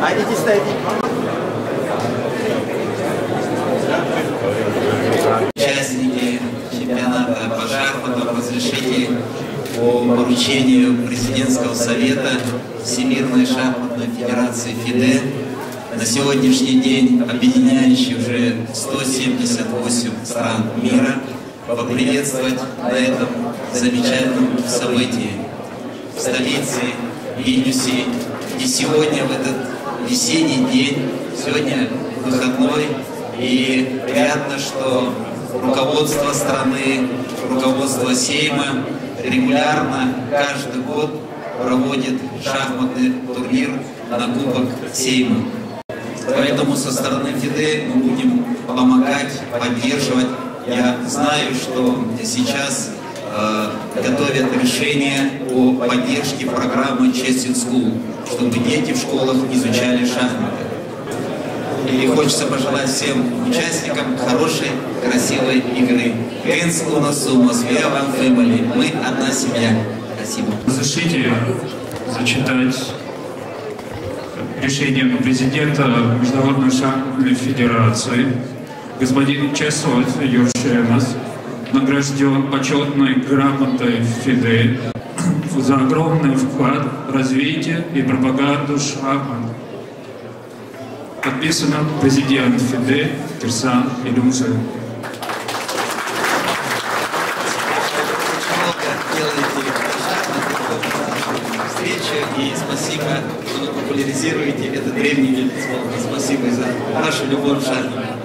А. Участники чемпионата по шахматам разрешите по поручению Президентского совета Всемирной шахматной федерации ФИДЕ на сегодняшний день объединяющий уже 178 стран мира поприветствовать на этом замечательном событии в столице Вильнюсе. И сегодня, в этот весенний день, сегодня выходной, и приятно, что руководство страны, руководство Сейма регулярно каждый год проводит шахматный турнир на Кубок Сейма. Поэтому со стороны ФИДЕ мы будем помогать, поддерживать. Я знаю, что сейчас готовят решение о поддержке программы Chess School, чтобы дети в школах изучали шахматы. И хочется пожелать всем участникам хорошей, красивой игры. Венс у нас сумас, вам family. Мы одна семья. Спасибо. Разрешите зачитать решение президента Международной шахматной федерации. Господин Чесот Юршемас награжден почетной грамотой ФИДЕ за огромный вклад в развитие и пропаганду шахмат. Подписано президент ФИДЕ Кирсан встречу и спасибо, что вы популяризируете этот древний вид спорта. Спасибо за нашу любовь к шахматам.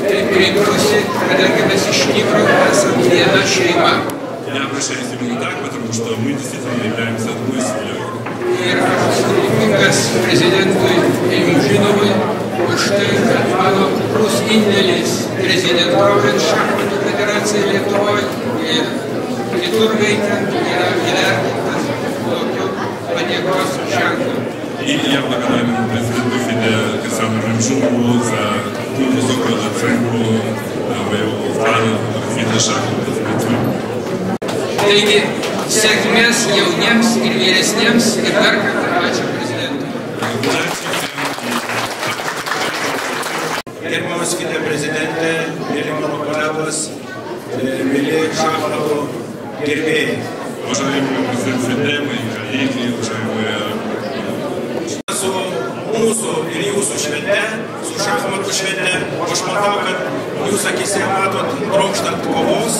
перебросить, коллеги, посещников ассамблея Шейма. Я обращаюсь именно так, потому что мы действительно являемся одной семьей. Президенту Имжиновой, Уштейн, Катмало, Рус Инделис, президент Ровен, Шахматной Федерации Литургейтен, и Иляркин, Панегос, Шанков. И я благодарен президенту ФИДЕ Кирсану Ремшунову за высокую оценку э, моего вклада в Литвы. Taigi, sėkmės jauniems ir vyresniems ir dar kartą ačiū prezidentui. Gerbiamas FIDE prezidente, mėly mano kolegos, e, mėly šachmatų gerbėjai. Уважаемый президент ФИДЕ, мои коллеги, уважаемые Su mūsų ir jūsų švente, su šachmatų švente, aš matau, kad jūs akise matot trokštant kovos,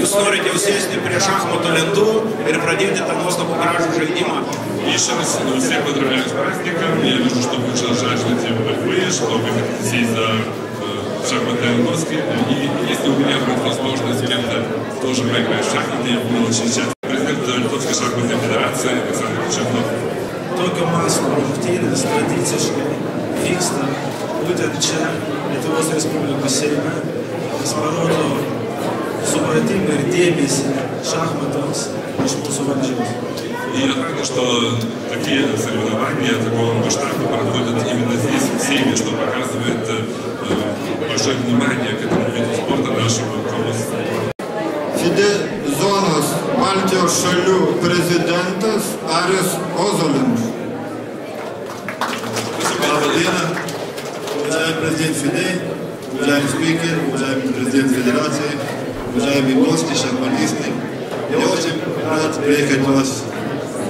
jūs norite jau sėsti prie šachmatų lentų ir pradėti tą nuostabų gražų žaidimą. И еще раз ну, всех поздравляю с праздником. Я вижу, что вы уже жаждете борьбы, что вы хотите сесть за э, шахматные доски. И если у меня будет возможность с кем-то тоже поиграть в шахматы, я буду очень счастлив. Президент Литовской шахматной федерации Александр Чехнов. Vyksta būtent čia, Lietuvos Respublikos Seime, kas parodo supratimą ir dėmesį šachmatams iš mūsų valdžios. И я рад, что такие соревнования такого масштаба проходят именно здесь, в Сейме, что показывает э, большое внимание к этому виду спорта нашего руководства. FIDE zonos Baltijos šalių prezidentas Aris Ozolinas. Labą dieną, уважаемый президент ФИДЕ, уважаемый спикер, уважаемый президент Федерации, уважаемые гости, шахматисты. Я очень рад приехать у вас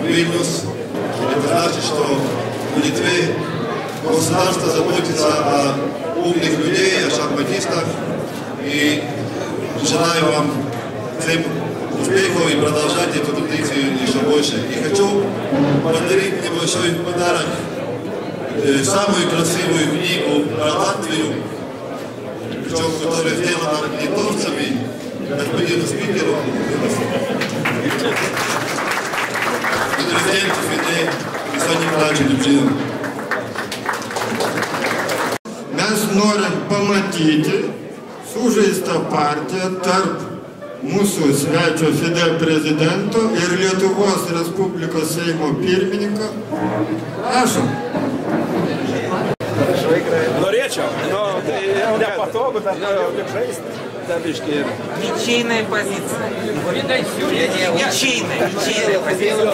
в Вильнюс. Это значит, что в Литве государство заботится о умных людей, о шахматистах. И желаю вам всем успехов и продолжать эту традицию еще больше. И хочу подарить небольшой подарок самую красивую книгу про Латвию, причем которая сделана литовцами, господину спикеру и президенту ФИДЕ Висоне Николаевичу Любчину. Mes norim pamatyti sužaistą partiją tarp mūsų svečio FIDE prezidento ir Lietuvos Respublikos Seimo pirmininko. Prašom. Norėčiau, nu, tai jau nepatogu, nu, jau kaip žaisti. Ir. Ничейная позиция. Ничейная, ничейная позиция.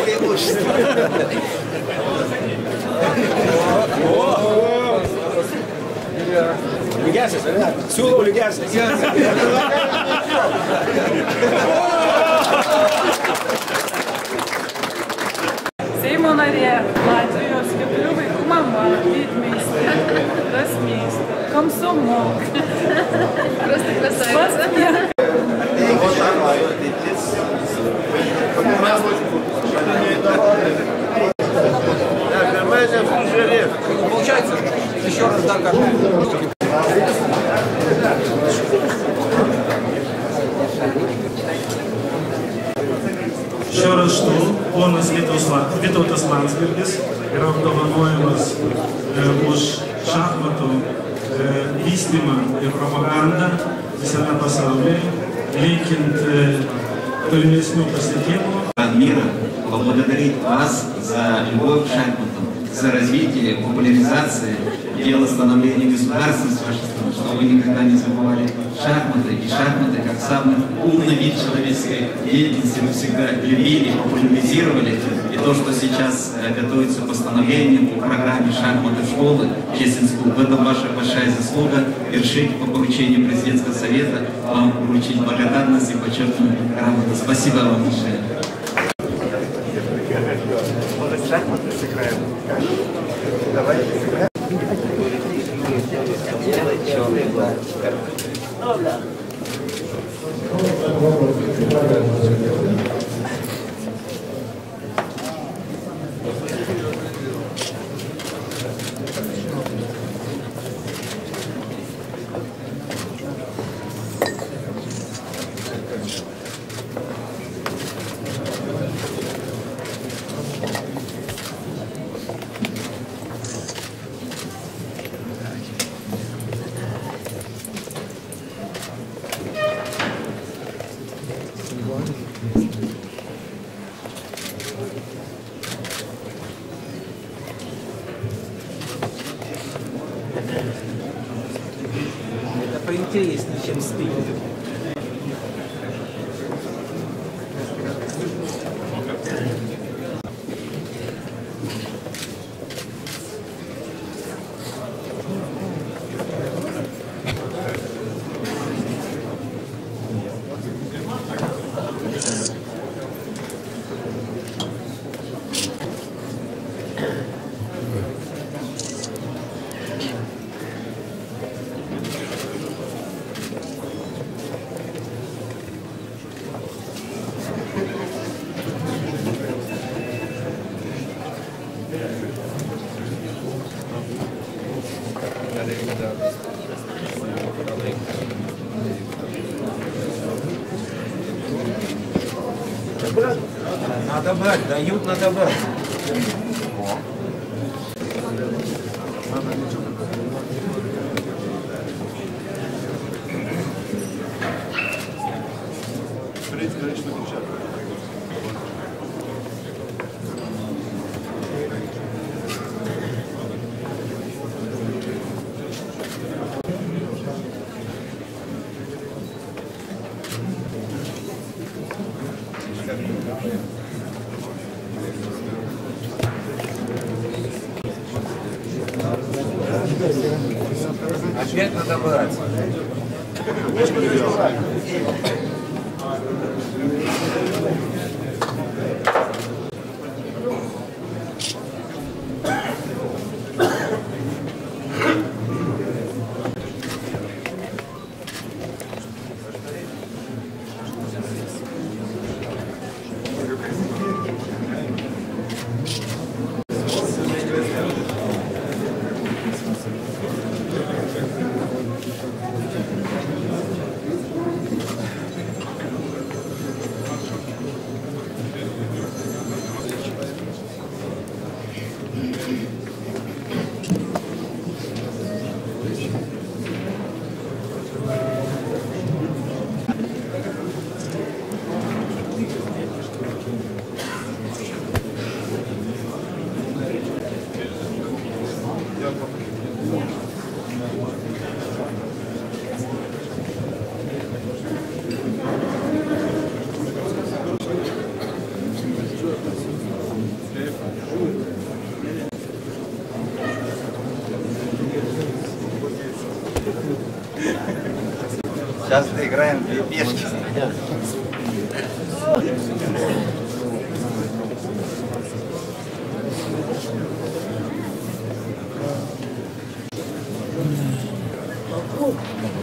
Lygiasis, ar ne? Siūlau lygiasis. Seimo narė, Latvijos keturių vaikų mama, didmeistė, rasmeistė, komsomol. Просто красавица. Получается, еще раз так как linkint e, tolimesnių pasiekimų. мира поблагодарить вас за любовь к шахматам, за развитие, популяризацию дела становления государства с вашей чтобы вы никогда не забывали шахматы, и шахматы как самый умный вид человеческой деятельности вы всегда любили, популяризировали. И то, что сейчас э, готовится постановление по программе шахматы школы, Честен в этом ваша большая заслуга. И решите по поручению президентского совета вам вручить благодарность и подчеркнуть грамоту. Спасибо вам большое. Надо брать, дают, надо брать. Опять надо брать. Доиграем две пешки. Čempionė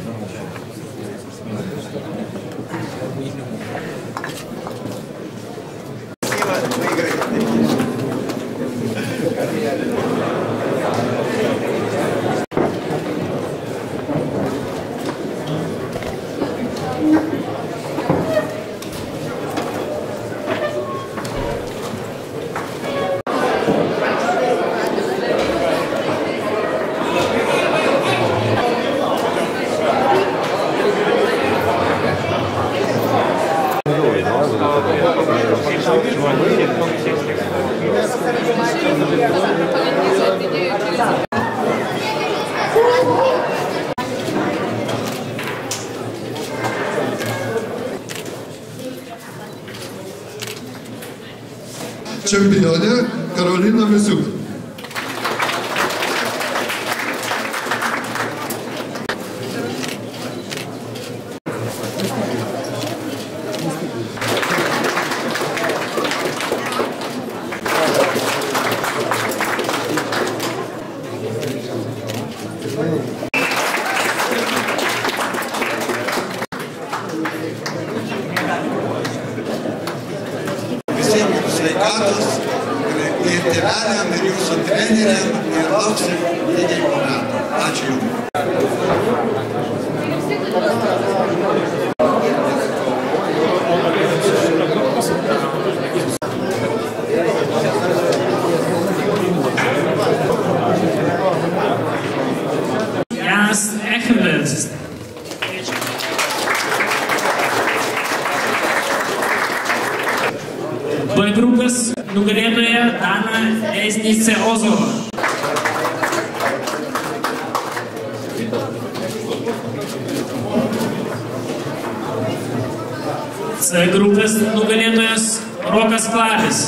Esnice Ozova. C grupės nugalėtojas Rokas Klavis.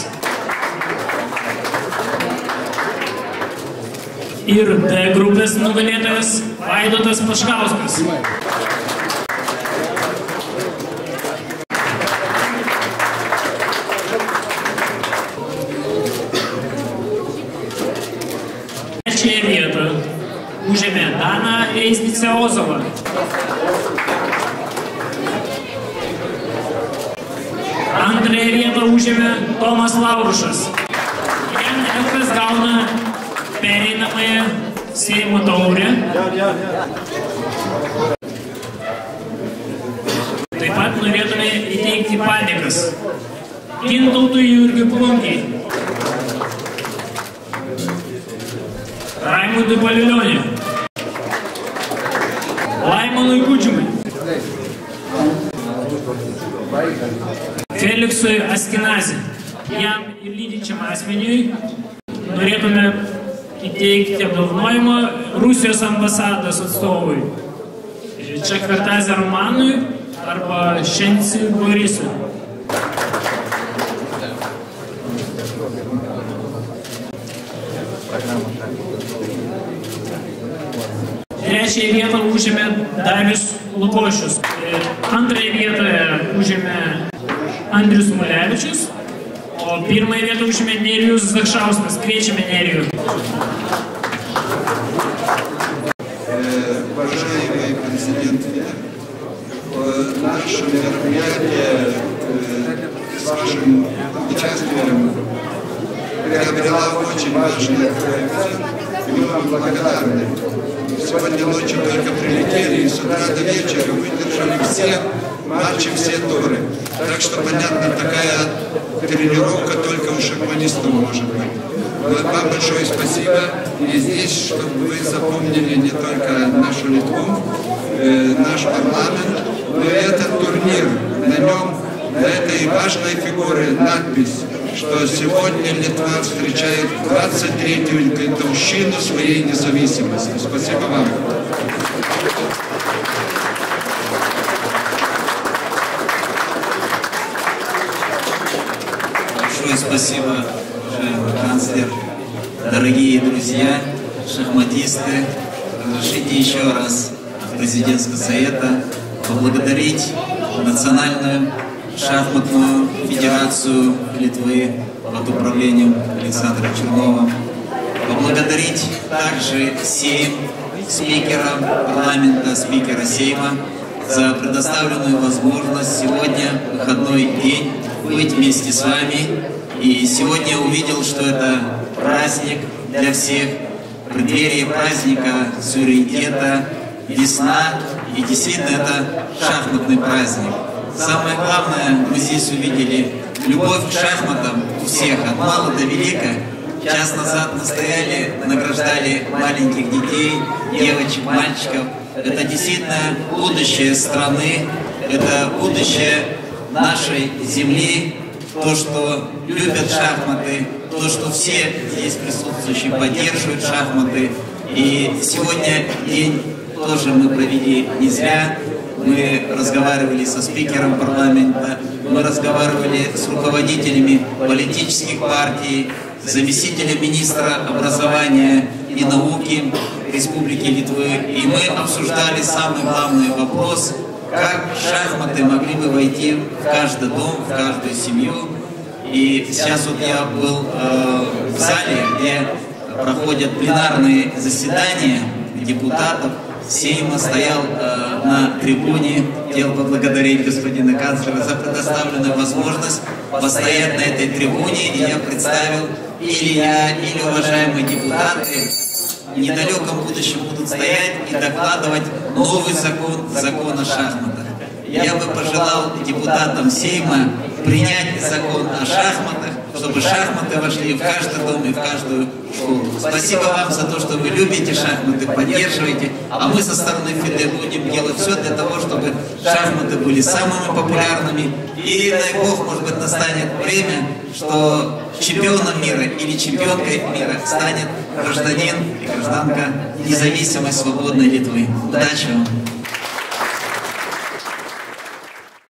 Ir D grupės nugalėtojas Vaidotas Paškauskas. Ozova. Antrąją vietą užėmė Tomas Laurušas. Jan Elkas gauna pereinamąją Seimo taurę. Taip pat norėtume įteikti padėkas Gintautui Jurgiu Plunkiai, Raimundui Palilionė, Askinazi. Jam ir lydinčiam asmeniui norėtume įteikti apdovanojimą Rusijos ambasados atstovui Čekvertazė Romanui arba Šenci Borisui. Trečiąją vietą užėmė Darius Lukošius. Antrąją vietoje užėmė Andrius Mulevičius, o pirmąją vietą užėmė Nerijus Zakšauskas. Kviečiame Nerijų. Уважаемый президент, э, наше мероприятие э, с вашим участием приобрела очень важный характер, благодарны. Сегодня ночью только прилетели, и утра до вечера выдержали все матчи, все туры. Так что, понятно, такая тренировка только у шахманистов может быть. Вот вам большое спасибо. И здесь, чтобы вы запомнили не только нашу Литву, э, наш парламент, но и этот турнир. На нем, на этой важной фигуре надпись, что сегодня Литва встречает 23-ю годовщину своей независимости. Спасибо вам. Спасибо, канцлер, дорогие друзья, шахматисты. Разрешите еще раз от президентского совета поблагодарить Национальную шахматную федерацию Литвы под управлением Александра Чернова, поблагодарить также Сейм, спикера парламента, спикера Сейма за предоставленную возможность сегодня, выходной день, быть вместе с вами. И сегодня увидел, что это праздник для всех, в преддверии праздника суверенитета, весна, и действительно это шахматный праздник. Самое главное, мы здесь увидели любовь к шахматам у всех, от мала до велика. Час назад мы стояли, награждали маленьких детей, девочек, мальчиков. Это действительно будущее страны, это будущее нашей земли, то, что любят шахматы, то, что все здесь присутствующие поддерживают шахматы. И сегодня день тоже мы провели не зря. Мы разговаривали со спикером парламента, мы разговаривали с руководителями политических партий, заместителем министра образования и науки Республики Литвы. И мы обсуждали самый главный вопрос, как шахматы могли бы войти в каждый дом, в каждую семью. И сейчас вот я был э, в зале, где проходят пленарные заседания депутатов, Сейма стоял э, на трибуне, хотел поблагодарить господина канцлера за предоставленную возможность постоять на этой трибуне, и я представил или я, или уважаемые депутаты в недалеком будущем будут стоять и докладывать новый закон, закон о шахматах. Я бы пожелал депутатам Сейма принять закон о шахматах, чтобы шахматы вошли в каждый дом и в каждую школу. Спасибо вам за то, что вы любите шахматы, поддерживаете, а мы со стороны ФИДЕ будем делать все для того, чтобы шахматы были самыми популярными. И, дай Бог, может быть, настанет время, что чемпионом мира или чемпионкой мира станет гражданин и гражданка независимой свободной Литвы. Удачи вам!